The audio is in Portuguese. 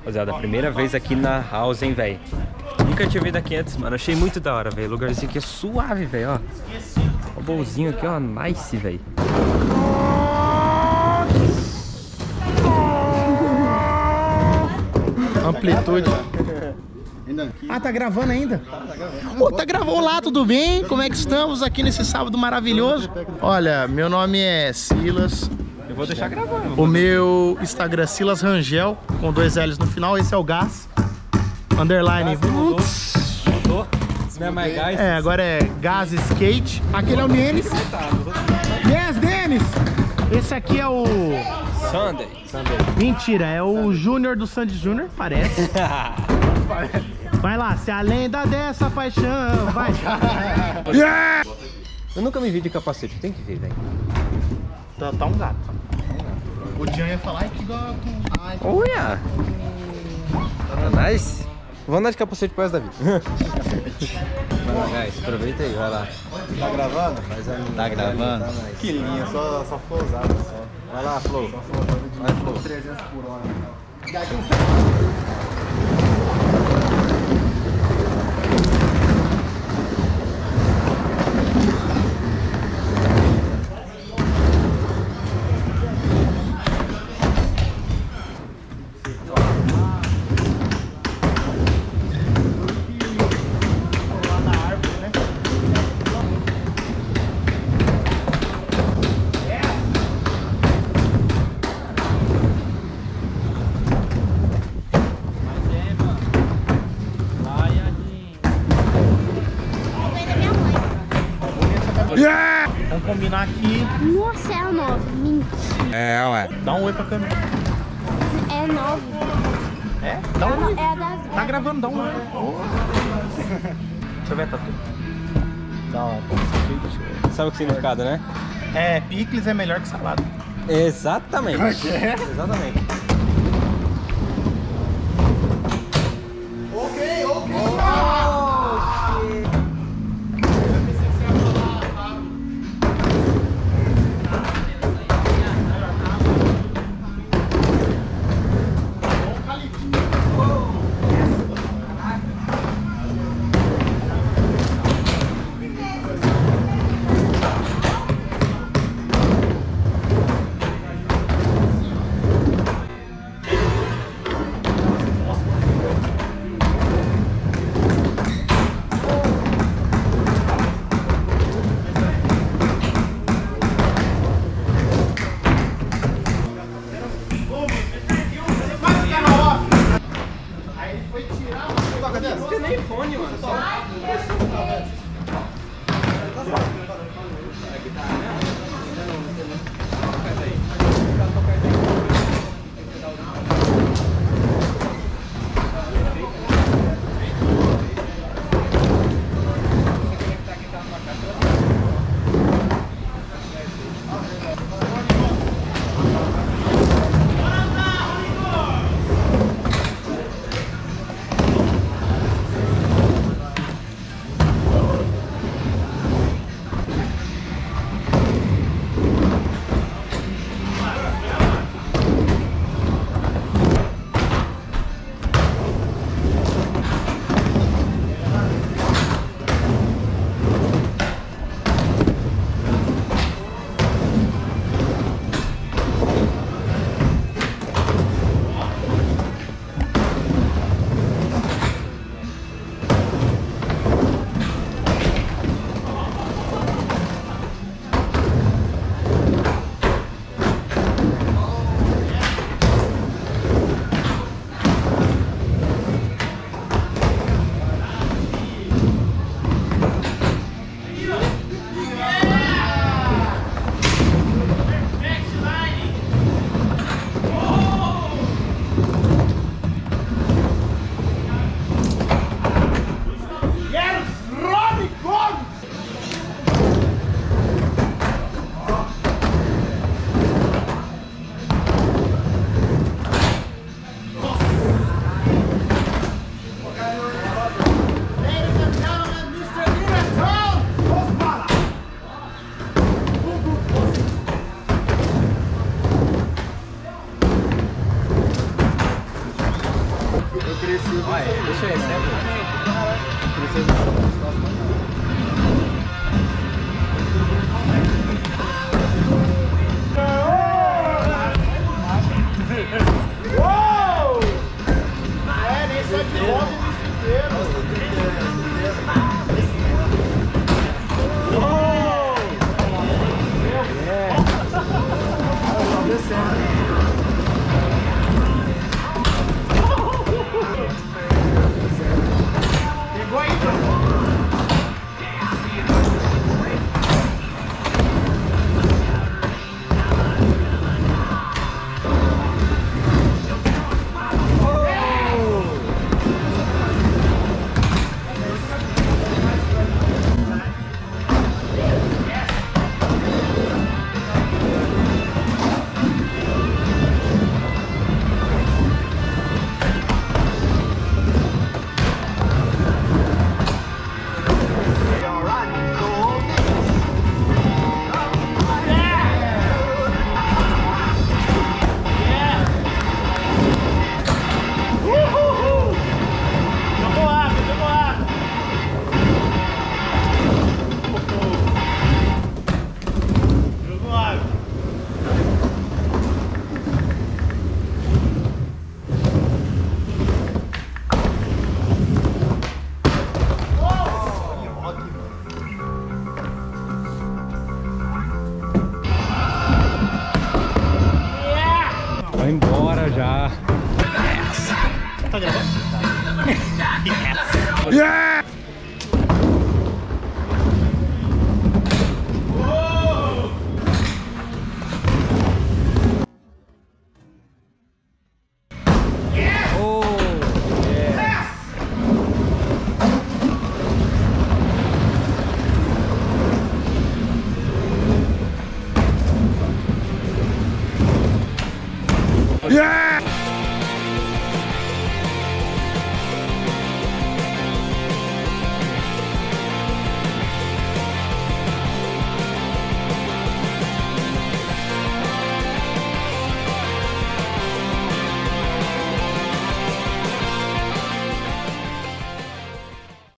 Rapaziada, primeira vez aqui na house, hein, velho. Nunca tinha vindo aqui antes, mano. Achei muito da hora, velho. Lugarzinho aqui é suave, velho, ó. Ó o bolzinho aqui, ó. Nice, velho. Amplitude. Ah, tá gravando ainda? Ô, tá gravando. Olá, tudo bem? Como é que estamos aqui nesse sábado maravilhoso? Olha, meu nome é Silas. Vou deixar gravando. O meu Instagram é Silas Rangel, com dois L's no final. Esse é o Gas. Underline. Mudou. Mudou. Não é mais gás. É, agora é Gas Skate. Aquele é o Denis. Yes, Denis! Esse aqui é o... Sunday. Mentira, é o Júnior do Sandy Júnior, parece. Vai lá, se a lenda dessa paixão, vai. Eu nunca me vi de capacete. Tem que ver, velho. Tá, tá um gato. O Dian ia falar, ai que gato. Ai, Olha! Tá nice. Vou andar de capacete pro resto da vida. Lá, guys. Aproveita aí, vai lá. Tá gravando? Tá gravando? Que linha, só, só usado só. Vai lá, Flow. Vai, Flow. 300 por hora. Vamos combinar aqui. Nossa, é a 9. Mentira. É, ué. Dá um oi pra câmera. É 9. É? Dá um oi. É a das Tá gravando, dá um oi. Deixa eu ver, Tatu. Da hora. Sabe o que significado, né? É, picles é melhor que salada. Exatamente. Exatamente. Já. Tá gravando? yes!